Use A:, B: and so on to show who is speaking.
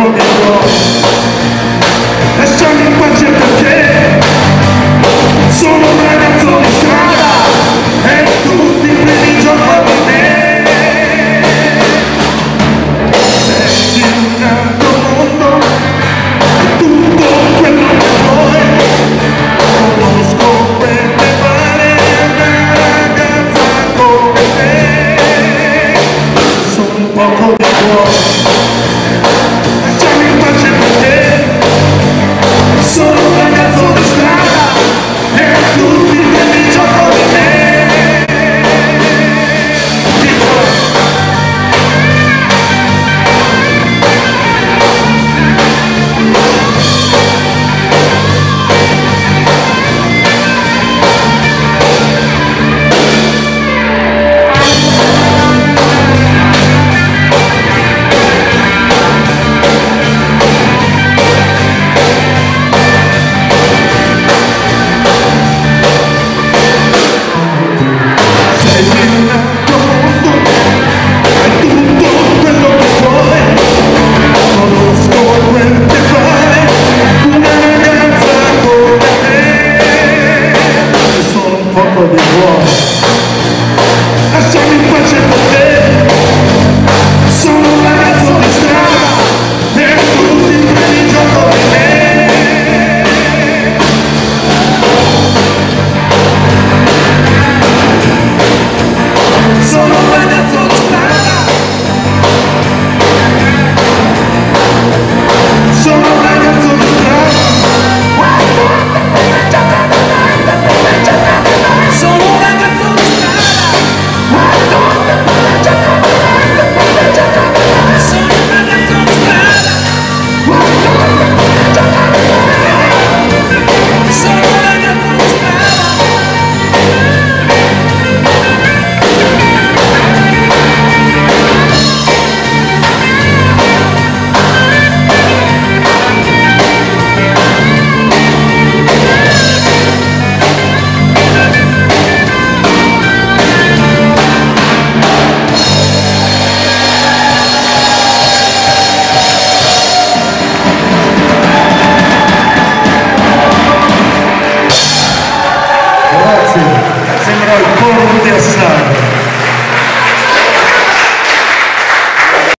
A: Rubicon Coco the Bois. o povo de